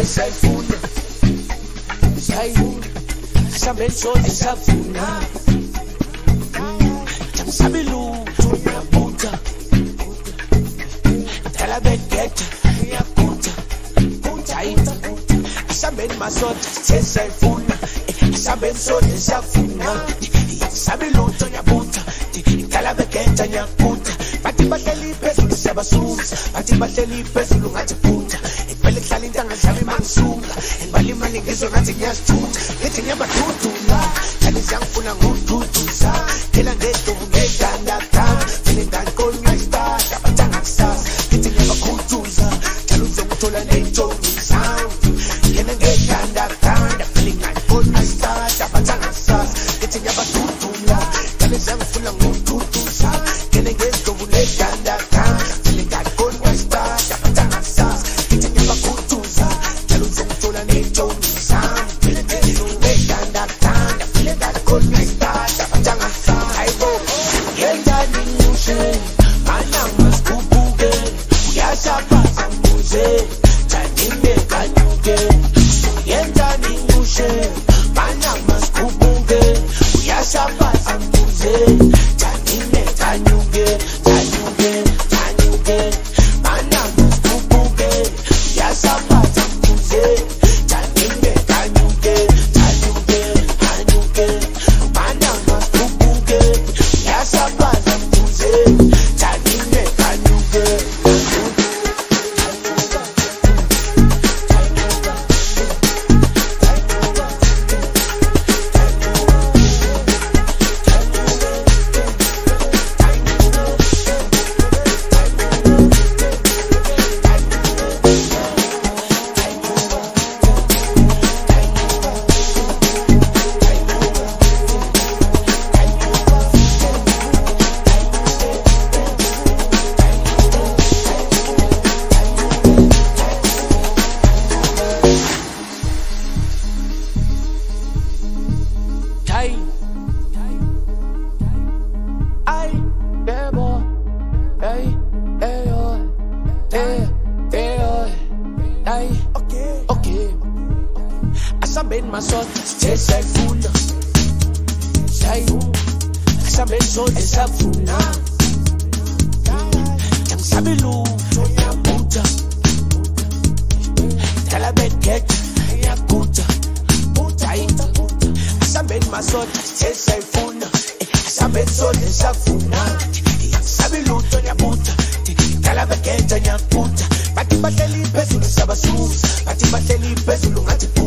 esayifuna sayifuna asambeni sonke savuna ndamsabi lutho uyabutha dala begeta uyabutha kutayita asambeni masoda sesayifuna asambeni sonke savuna sabi lutho uyabutha dala begeta uyabutha bathi bahleli phezulu siyabasusa bathi bahleli phezulu ngathi butha vele kuhlala intanga dlala imangisuka ibala imali ngizwe ngathi ngiyazithutha ngithi ngiyabadudula kanti siyangifuna ngokududuza phela ngedubu ngedandadanda mbuze Okay, ok, ok. Asambène ma sorte, c'est sa foule. Jaïou, asambène sorte, c'est sa foule. Tam sabelou, ya puta. Talabet get, ya puta. Puta ita. Asambène ma sorte, c'est sa foule. Asambène sorte, c'est sa foule. Sabelou, ya puta. Talabet get, ya puta. Bati bateli abasuzi bathi bahleli phezulu ngathi